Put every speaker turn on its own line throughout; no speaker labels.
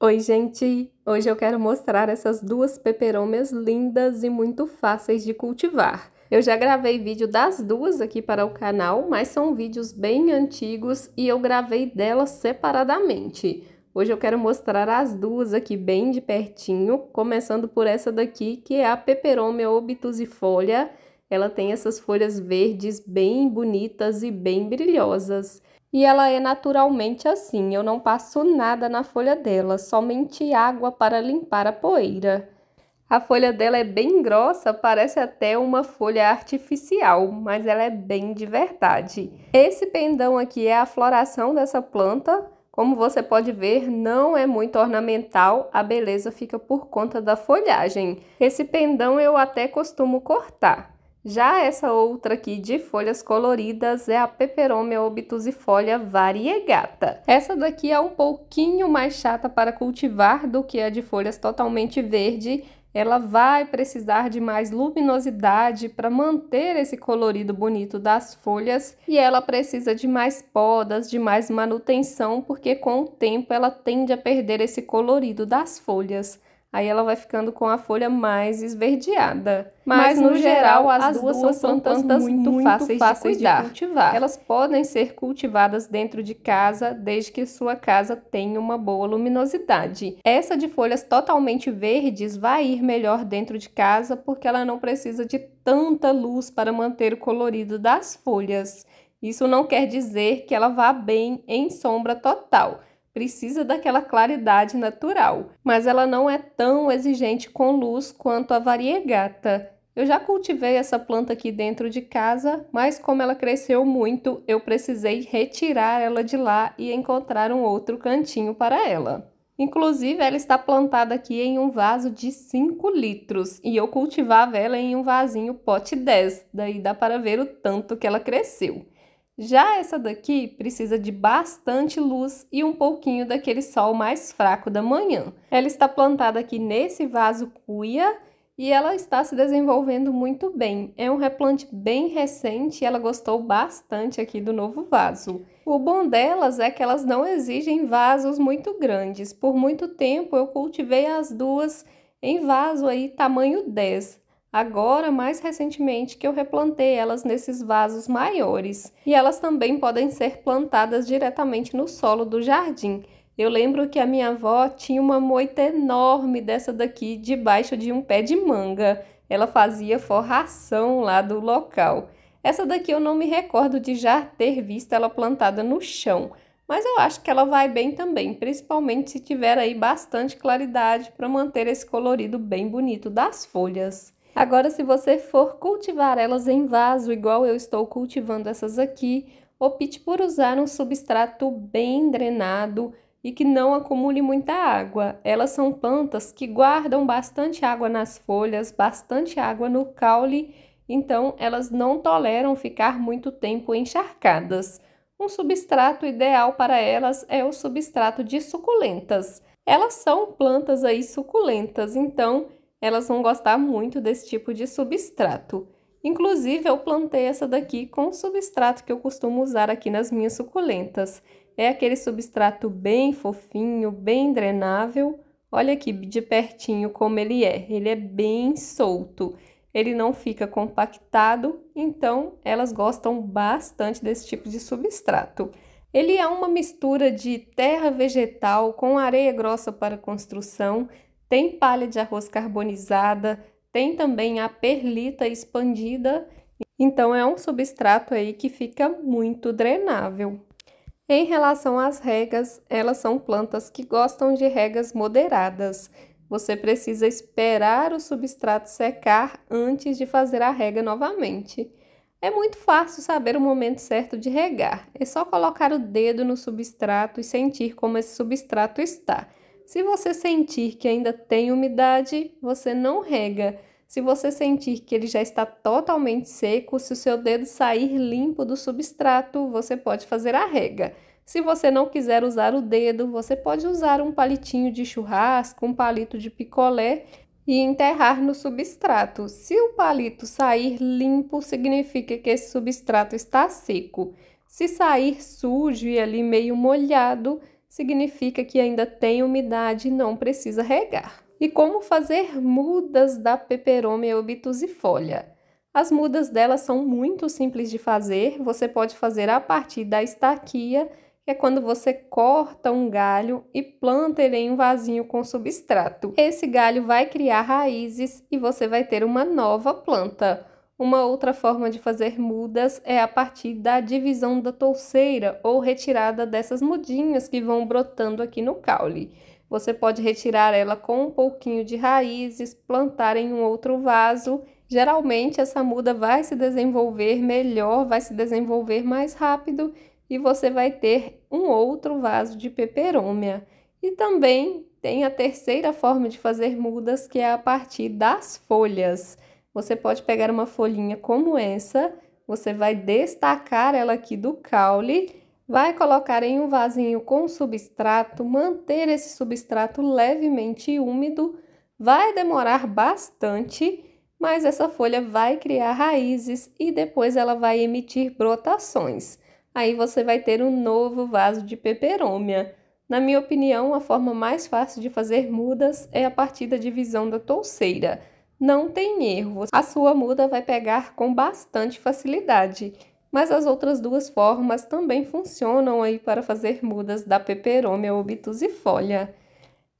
Oi, gente! Hoje eu quero mostrar essas duas peperômias lindas e muito fáceis de cultivar. Eu já gravei vídeo das duas aqui para o canal, mas são vídeos bem antigos e eu gravei delas separadamente. Hoje eu quero mostrar as duas aqui bem de pertinho, começando por essa daqui, que é a Peperomia obtusifolia. Ela tem essas folhas verdes bem bonitas e bem brilhosas. E ela é naturalmente assim, eu não passo nada na folha dela, somente água para limpar a poeira. A folha dela é bem grossa, parece até uma folha artificial, mas ela é bem de verdade. Esse pendão aqui é a floração dessa planta. Como você pode ver, não é muito ornamental, a beleza fica por conta da folhagem. Esse pendão eu até costumo cortar. Já essa outra aqui de folhas coloridas é a Peperomia obtusifolia variegata. Essa daqui é um pouquinho mais chata para cultivar do que a de folhas totalmente verde. Ela vai precisar de mais luminosidade para manter esse colorido bonito das folhas e ela precisa de mais podas, de mais manutenção, porque com o tempo ela tende a perder esse colorido das folhas aí ela vai ficando com a folha mais esverdeada. Mas, Mas no, no geral, as, as duas, duas, são plantas muito, muito fáceis, fáceis, de, de cultivar. Elas podem ser cultivadas dentro de casa, desde que sua casa tenha uma boa luminosidade. Essa de folhas totalmente verdes vai ir melhor dentro de casa, porque ela não precisa de tanta luz para manter o colorido das folhas. Isso não quer dizer que ela vá bem em sombra total precisa daquela claridade natural, mas ela não é tão exigente com luz quanto a variegata. Eu já cultivei essa planta aqui dentro de casa, mas como ela cresceu muito, eu precisei retirar ela de lá e encontrar um outro cantinho para ela. Inclusive, ela está plantada aqui em um vaso de 5 litros e eu cultivava ela em um vasinho pote 10, daí dá para ver o tanto que ela cresceu. Já essa daqui precisa de bastante luz e um pouquinho daquele sol mais fraco da manhã. Ela está plantada aqui nesse vaso cuia e ela está se desenvolvendo muito bem. É um replante bem recente e ela gostou bastante aqui do novo vaso. O bom delas é que elas não exigem vasos muito grandes. Por muito tempo eu cultivei as duas em vaso aí tamanho 10. Agora, mais recentemente, que eu replantei elas nesses vasos maiores. E elas também podem ser plantadas diretamente no solo do jardim. Eu lembro que a minha avó tinha uma moita enorme dessa daqui debaixo de um pé de manga. Ela fazia forração lá do local. Essa daqui eu não me recordo de já ter visto ela plantada no chão, mas eu acho que ela vai bem também, principalmente se tiver aí bastante claridade para manter esse colorido bem bonito das folhas. Agora, se você for cultivar elas em vaso, igual eu estou cultivando essas aqui, opte por usar um substrato bem drenado e que não acumule muita água. Elas são plantas que guardam bastante água nas folhas, bastante água no caule, então elas não toleram ficar muito tempo encharcadas. Um substrato ideal para elas é o substrato de suculentas. Elas são plantas aí suculentas, então elas vão gostar muito desse tipo de substrato. Inclusive, eu plantei essa daqui com o substrato que eu costumo usar aqui nas minhas suculentas. É aquele substrato bem fofinho, bem drenável. Olha aqui de pertinho como ele é. Ele é bem solto. Ele não fica compactado, então elas gostam bastante desse tipo de substrato. Ele é uma mistura de terra vegetal com areia grossa para construção, tem palha de arroz carbonizada, tem também a perlita expandida, então é um substrato aí que fica muito drenável. Em relação às regas, elas são plantas que gostam de regas moderadas. Você precisa esperar o substrato secar antes de fazer a rega novamente. É muito fácil saber o momento certo de regar. É só colocar o dedo no substrato e sentir como esse substrato está. Se você sentir que ainda tem umidade, você não rega. Se você sentir que ele já está totalmente seco, se o seu dedo sair limpo do substrato, você pode fazer a rega. Se você não quiser usar o dedo, você pode usar um palitinho de churrasco, um palito de picolé e enterrar no substrato. Se o palito sair limpo, significa que esse substrato está seco. Se sair sujo e ali meio molhado, significa que ainda tem umidade e não precisa regar. E como fazer mudas da Peperomia obtusifolia? As mudas dela são muito simples de fazer, você pode fazer a partir da estaquia, que é quando você corta um galho e planta ele em um vasinho com substrato. Esse galho vai criar raízes e você vai ter uma nova planta. Uma outra forma de fazer mudas é a partir da divisão da touceira ou retirada dessas mudinhas que vão brotando aqui no caule. Você pode retirar ela com um pouquinho de raízes, plantar em um outro vaso. Geralmente essa muda vai se desenvolver melhor, vai se desenvolver mais rápido e você vai ter um outro vaso de peperômia. E também tem a terceira forma de fazer mudas, que é a partir das folhas. Você pode pegar uma folhinha como essa, você vai destacar ela aqui do caule, vai colocar em um vasinho com substrato, manter esse substrato levemente úmido, vai demorar bastante, mas essa folha vai criar raízes e depois ela vai emitir brotações. Aí você vai ter um novo vaso de peperômia. Na minha opinião, a forma mais fácil de fazer mudas é a partir da divisão da touceira não tem erro. A sua muda vai pegar com bastante facilidade. Mas as outras duas formas também funcionam aí para fazer mudas da peperômia obtusifolia.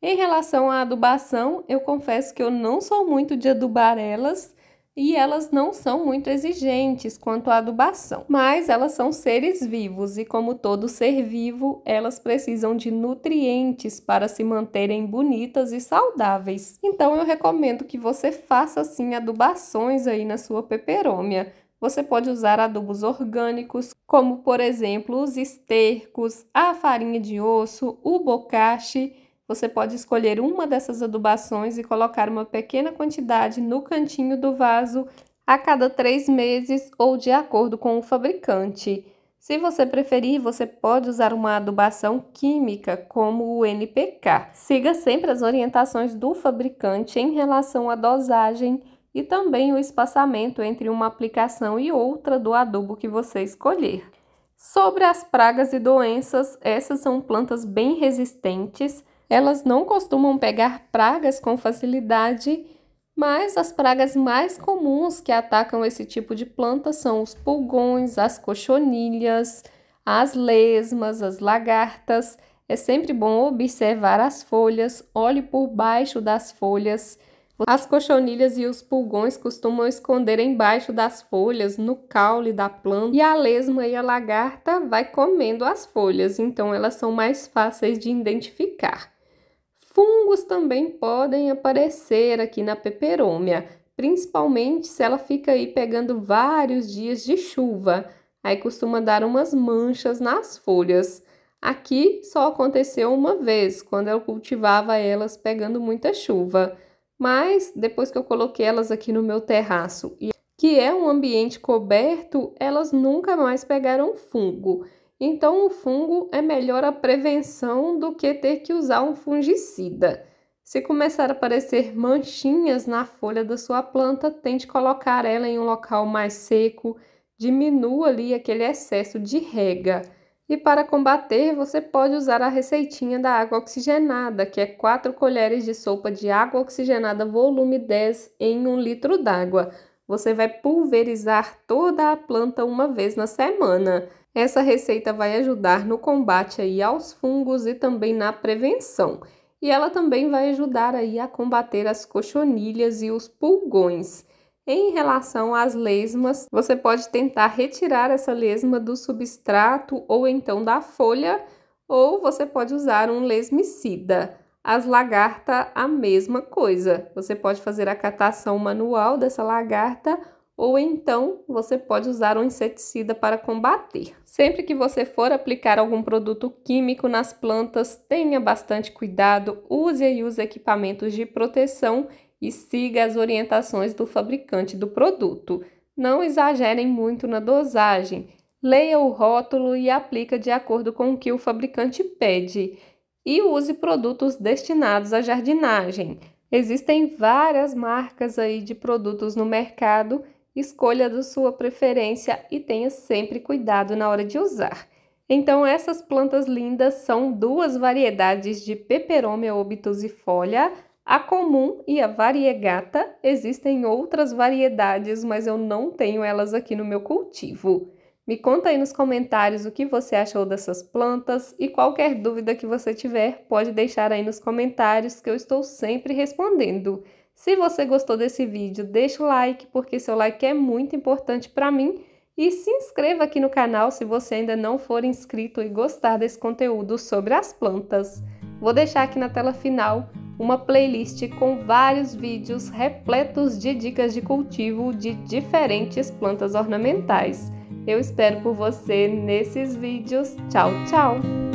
Em relação à adubação, eu confesso que eu não sou muito de adubar elas, e elas não são muito exigentes quanto à adubação, mas elas são seres vivos e, como todo ser vivo, elas precisam de nutrientes para se manterem bonitas e saudáveis. Então, eu recomendo que você faça sim adubações aí na sua peperômia. Você pode usar adubos orgânicos, como por exemplo os estercos, a farinha de osso, o bocache você pode escolher uma dessas adubações e colocar uma pequena quantidade no cantinho do vaso a cada três meses ou de acordo com o fabricante. Se você preferir, você pode usar uma adubação química, como o NPK. Siga sempre as orientações do fabricante em relação à dosagem e também o espaçamento entre uma aplicação e outra do adubo que você escolher. Sobre as pragas e doenças, essas são plantas bem resistentes elas não costumam pegar pragas com facilidade, mas as pragas mais comuns que atacam esse tipo de planta são os pulgões, as cochonilhas, as lesmas, as lagartas. É sempre bom observar as folhas, olhe por baixo das folhas. As cochonilhas e os pulgões costumam esconder embaixo das folhas, no caule da planta, e a lesma e a lagarta vai comendo as folhas, então elas são mais fáceis de identificar. Fungos também podem aparecer aqui na peperômia, principalmente se ela fica aí pegando vários dias de chuva. Aí costuma dar umas manchas nas folhas. Aqui só aconteceu uma vez, quando eu cultivava elas pegando muita chuva. Mas depois que eu coloquei elas aqui no meu terraço, que é um ambiente coberto, elas nunca mais pegaram fungo. Então, o fungo é melhor a prevenção do que ter que usar um fungicida. Se começar a aparecer manchinhas na folha da sua planta, tente colocar ela em um local mais seco, diminua ali aquele excesso de rega. E para combater, você pode usar a receitinha da água oxigenada, que é 4 colheres de sopa de água oxigenada volume 10 em 1 litro d'água. Você vai pulverizar toda a planta uma vez na semana. Essa receita vai ajudar no combate aí aos fungos e também na prevenção. E ela também vai ajudar aí a combater as cochonilhas e os pulgões. Em relação às lesmas, você pode tentar retirar essa lesma do substrato ou então da folha, ou você pode usar um lesmicida. As lagartas, a mesma coisa. Você pode fazer a catação manual dessa lagarta ou então você pode usar um inseticida para combater. Sempre que você for aplicar algum produto químico nas plantas, tenha bastante cuidado, use aí os equipamentos de proteção e siga as orientações do fabricante do produto. Não exagerem muito na dosagem. Leia o rótulo e aplica de acordo com o que o fabricante pede. E use produtos destinados à jardinagem. Existem várias marcas aí de produtos no mercado escolha da sua preferência e tenha sempre cuidado na hora de usar. Então, essas plantas lindas são duas variedades de Peperomia obtusifolia, a comum e a variegata. Existem outras variedades, mas eu não tenho elas aqui no meu cultivo. Me conta aí nos comentários o que você achou dessas plantas e qualquer dúvida que você tiver, pode deixar aí nos comentários que eu estou sempre respondendo. Se você gostou desse vídeo, deixa o like, porque seu like é muito importante para mim. E se inscreva aqui no canal se você ainda não for inscrito e gostar desse conteúdo sobre as plantas. Vou deixar aqui na tela final uma playlist com vários vídeos repletos de dicas de cultivo de diferentes plantas ornamentais. Eu espero por você nesses vídeos. Tchau, tchau!